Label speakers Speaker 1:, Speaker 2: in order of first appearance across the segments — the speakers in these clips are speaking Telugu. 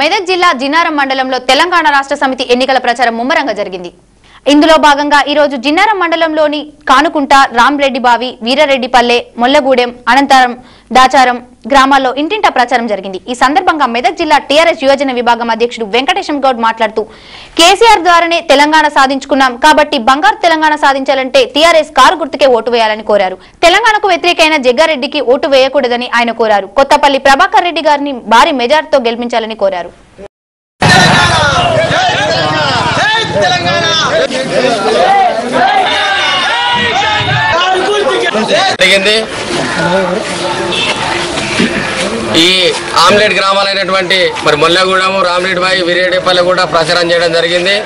Speaker 1: మెదక్ జిల్లా జిన్నారం మండలంలో తెలంగాణ రాష్ట్ర సమితి ఎన్నికల ప్రచారం ముమ్మరంగా జరిగింది. ఇందులో భాగంగా ఈ రోజు జిన్నారం మండలంలోని కానుకుంట రామ్రెడ్డి బావి వీరారెడ్డిపల్లె మొల్లగూడెం అనంతరం దాచారం గ్రామాల్లో ఇంటింటా ప్రచారం జరిగింది. ఈ సందర్భంగా మెదక్ జిల్లా టీఆర్ఎస్ యువజన విభాగం అధ్యక్షుడు వెంకటేశం గౌడ్ మాట్లాడుతూ కేసీఆర్ ద్వారానే తెలంగాణ సాధించుకున్నాం కాబట్టి బంగారు తెలంగాణ సాధించాలంటే టీఆర్ఎస్ కారు గుర్తుకే ఓటు వేయాలని కోరారు. తెలంగాణకు వ్యతిరేకైన జగ్గారెడ్డికి ఓటు వేయకూడదని ఆయన కోరారు. కొత్తపల్లి ప్రభాకర్ రెడ్డి గారిని భారీ మెజార్టీతో గెలిపించాలని కోరారు.
Speaker 2: జరిగింది. ఈ ఆమ్లెట్ గ్రామాలైనటువంటి మరి మొల్లగూడెము రామరెడ్డిబాయి వీరేడిపల్లి కూడా ప్రచారం చేయడం జరిగింది.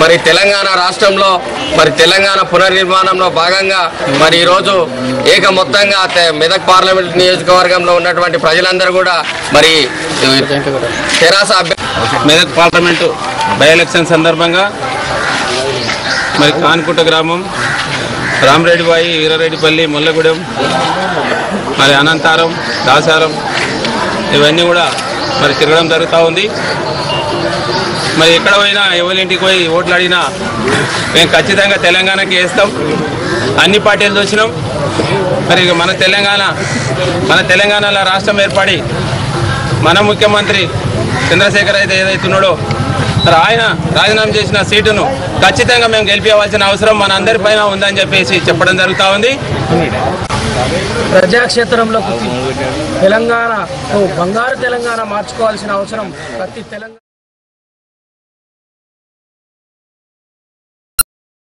Speaker 2: మరి తెలంగాణ రాష్ట్రంలో మరి తెలంగాణ పునర్నిర్మాణంలో భాగంగా మరి ఈరోజు ఏక మొత్తంగా మెదక్ పార్లమెంట్ నియోజకవర్గంలో ఉన్నటువంటి ప్రజలందరూ కూడా మరి తెరాస అభ్య
Speaker 3: మెదక్ పార్లమెంటు బై ఎలక్షన్ సందర్భంగా మరి కాన్కుట గ్రామం రామరెడ్డిబాయి వీరారెడ్డిపల్లి ముల్లగూడెం మరి అనంతారం దాసారం ఇవన్నీ కూడా మరి తిరగడం జరుగుతూ ఉంది. మరి ఎక్కడ పోయినా ఎవరింటికి పోయి ఓట్లు అడిగినా మేము ఖచ్చితంగా తెలంగాణకి వేస్తాం. అన్ని పార్టీలు చూసినాం మరి మన తెలంగాణ మన తెలంగాణలో రాష్ట్రం ఏర్పడి మన ముఖ్యమంత్రి చంద్రశేఖర్ అయితే ఏదైతున్నాడో మరి ఆయన రాజీనామా చేసిన సీటును ఖచ్చితంగా మేము గెలిపించవలసిన అవసరం మన అందరిపైన ఉందని చెప్పేసి చెప్పడం జరుగుతూ ఉంది.
Speaker 4: ప్రజాక్షేత్రంలో తెలంగాణ బంగారు తెలంగాణ మార్చుకోవాల్సిన అవసరం ప్రతి తెలంగాణ